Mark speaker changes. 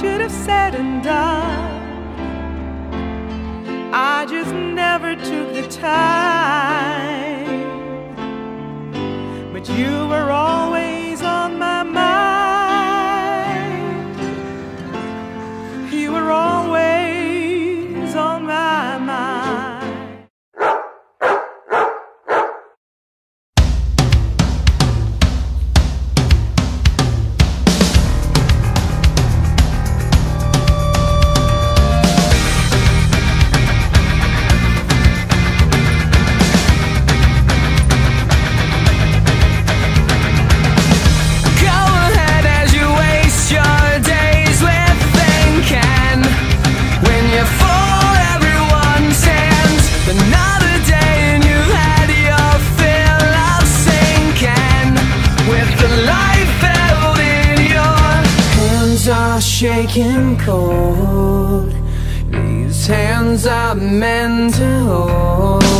Speaker 1: should have said and done. I just never took the time. But you were
Speaker 2: shaking cold. These hands are meant to hold.